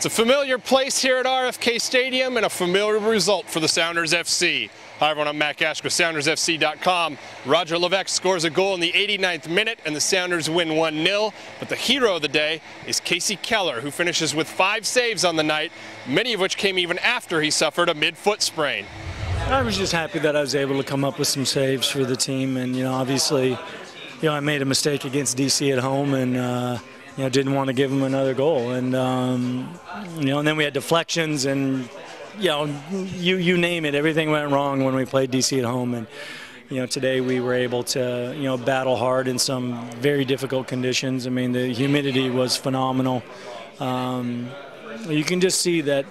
It's a familiar place here at RFK Stadium and a familiar result for the Sounders FC. Hi everyone, I'm Matt Gaschk with SoundersFC.com. Roger Levesque scores a goal in the 89th minute and the Sounders win 1-0. But the hero of the day is Kasey Keller, who finishes with five saves on the night, many of which came even after he suffered a mid-foot sprain. I was just happy that I was able to come up with some saves for the team, and you know, obviously, you know, I made a mistake against DC at home, and uh, you know, didn't want to give them another goal, and um, you know, and then we had deflections, and you know, you you name it, everything went wrong when we played DC at home, and you know, today we were able to you know battle hard in some very difficult conditions. I mean, the humidity was phenomenal. Um, you can just see that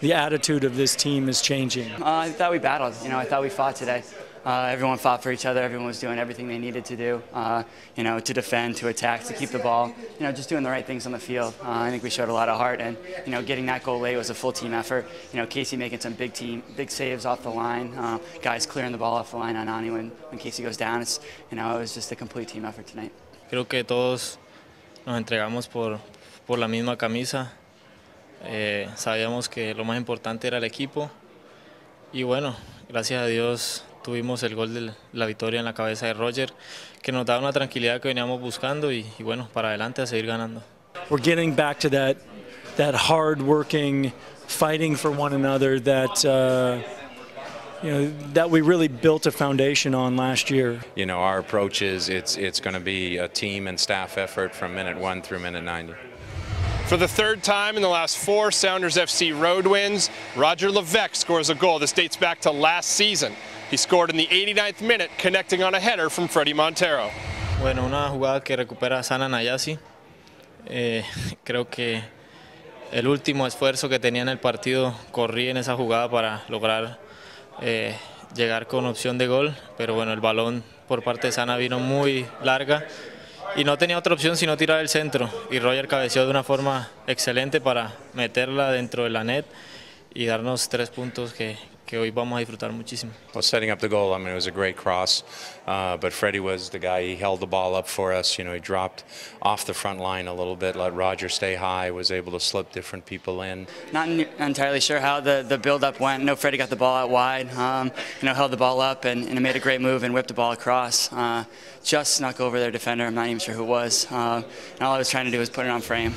the attitude of this team is changing? Uh, I thought we battled. You know, I thought we fought today. Uh, everyone fought for each other. Everyone was doing everything they needed to do. Uh, you know, to defend, to attack, to keep the ball. You know, just doing the right things on the field. Uh, I think we showed a lot of heart, and you know, getting that goal late was a full team effort. You know, Kasey making some big team, big saves off the line. Uh, guys clearing the ball off the line on Ani when, when Kasey goes down. It's you know, it was just a complete team effort tonight. Creo que todos nos entregamos por por la misma camisa. Eh, sabíamos que lo más importante era el equipo y bueno, gracias a Dios tuvimos el gol de la victoria en la cabeza de Roger, que nos da una tranquilidad que veníamos buscando y, y bueno, para adelante a seguir ganando. We're getting back to that, that hard working, fighting for one another that uh, you know that we really built a foundation on last year. You know, our approach is it's it's going to be a team and staff effort from minute one through minute 90. For the third time in the last four Sounders FC road wins, Roger Levesque scores a goal. This dates back to last season. He scored in the 89th minute, connecting on a header from Fredy Montero. Bueno, una jugada que recupera Sana Nayasi. Eh, creo que el último esfuerzo que tenía en el partido corrí en esa jugada para lograr eh, llegar con opción de gol, pero bueno, el balón por parte de Sana vino muy larga y no tenía otra opción sino tirar el centro y Roger cabeceó de una forma excelente para meterla dentro de la net y darnos tres puntos que, que hoy vamos a disfrutar muchísimo. Well, setting up the goal, I mean, it was a great cross, uh, but Fredy was the guy. He held the ball up for us. You know, he dropped off the front line a little bit, let Roger stay high, was able to slip different people in. Not entirely sure how the, the build-up went. No, Fredy got the ball out wide. Um, you know, held the ball up and, and made a great move and whipped the ball across. Uh, just snuck over their defender. I'm not even sure who it was. Uh, and all I was trying to do was put it on frame.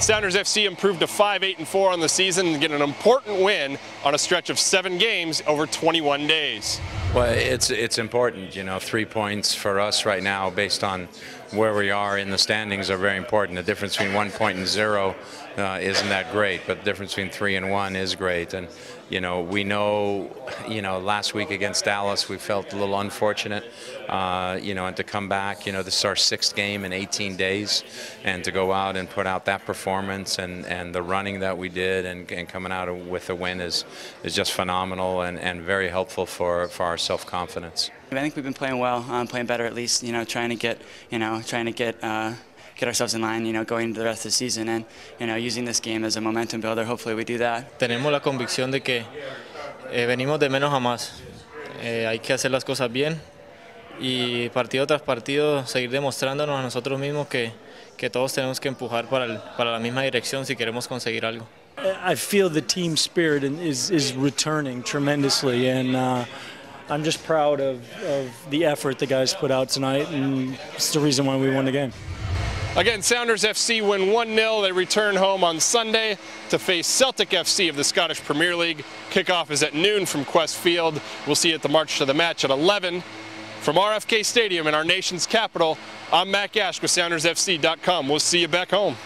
Sounders FC improved to 5 8 and 4 on the season and get an important win on a stretch of seven games over 21 days. Well, it's it's important, you know. Three points for us right now, based on where we are in the standings, are very important. The difference between one point and zero uh, isn't that great, but the difference between three and one is great. And you know, we know, you know, last week against Dallas, we felt a little unfortunate, uh, you know, and to come back, you know, this is our sixth game in 18 days, and to go out and put out that performance and, and the running that we did and, and coming out with a win is, is just phenomenal and, and very helpful for, for our self-confidence. I think we've been playing well, um, playing better at least, you know, trying to get, you know, trying to get uh, get ourselves in line, you know, going into the rest of the season and, you know, using this game as a momentum builder. Hopefully we do that. Tenemos la convicción de que eh, venimos de menos a más. Eh, hay que hacer las cosas bien y partido tras partido seguir demostrándonos a nosotros mismos que, que todos tenemos que empujar para, el, para la misma dirección si queremos conseguir algo. I feel the team spirit is, is returning tremendously and uh, I'm just proud of, of the effort the guys put out tonight and it's the reason why we won the game. Again, Sounders FC win 1-0. They return home on Sunday to face Celtic FC of the Scottish Premier League. Kickoff is at noon from Qwest Field. We'll see you at the march to the match at 11. From RFK Stadium in our nation's capital, I'm Matt Gaschk with SoundersFC.com. We'll see you back home.